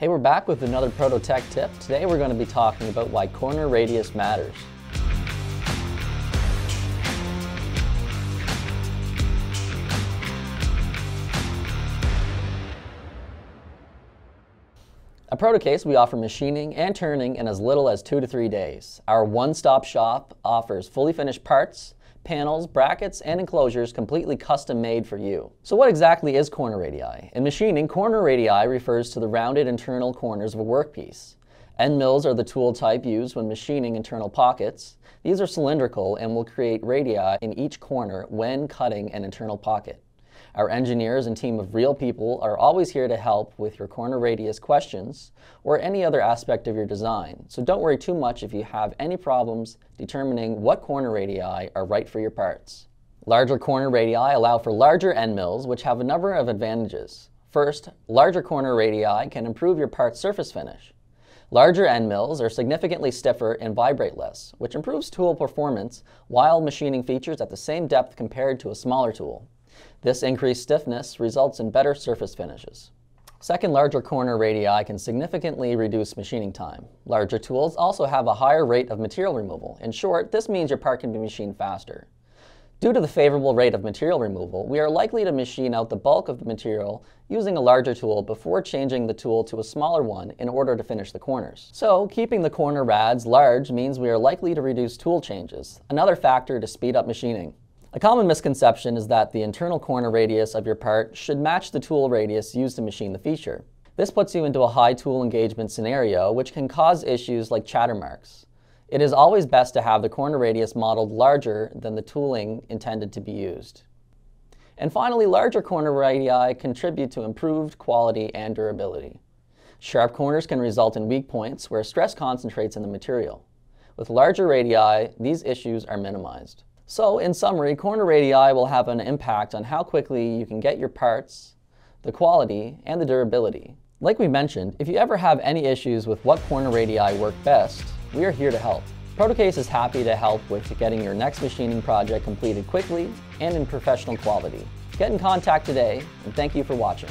Hey, we're back with another Proto Tech tip. Today we're going to be talking about why corner radius matters. At Protocase, we offer machining and turning in as little as two to three days. Our one-stop shop offers fully finished parts, panels, brackets, and enclosures completely custom made for you. So what exactly is corner radii? In machining, corner radii refers to the rounded internal corners of a workpiece. End mills are the tool type used when machining internal pockets. These are cylindrical and will create radii in each corner when cutting an internal pocket. Our engineers and team of real people are always here to help with your corner radius questions or any other aspect of your design. So don't worry too much if you have any problems determining what corner radii are right for your parts. Larger corner radii allow for larger end mills, which have a number of advantages. First, larger corner radii can improve your part's surface finish. Larger end mills are significantly stiffer and vibrate less, which improves tool performance while machining features at the same depth compared to a smaller tool. This increased stiffness results in better surface finishes. Second, larger corner radii can significantly reduce machining time. Larger tools also have a higher rate of material removal. In short, this means your part can be machined faster. Due to the favorable rate of material removal, we are likely to machine out the bulk of the material using a larger tool before changing the tool to a smaller one in order to finish the corners. So, keeping the corner rads large means we are likely to reduce tool changes, another factor to speed up machining. A common misconception is that the internal corner radius of your part should match the tool radius used to machine the feature. This puts you into a high tool engagement scenario, which can cause issues like chatter marks. It is always best to have the corner radius modeled larger than the tooling intended to be used. And finally, larger corner radii contribute to improved quality and durability. Sharp corners can result in weak points where stress concentrates in the material. With larger radii, these issues are minimized. So in summary, corner radii will have an impact on how quickly you can get your parts, the quality, and the durability. Like we mentioned, if you ever have any issues with what corner radii work best, we are here to help. Protocase is happy to help with getting your next machining project completed quickly and in professional quality. Get in contact today, and thank you for watching.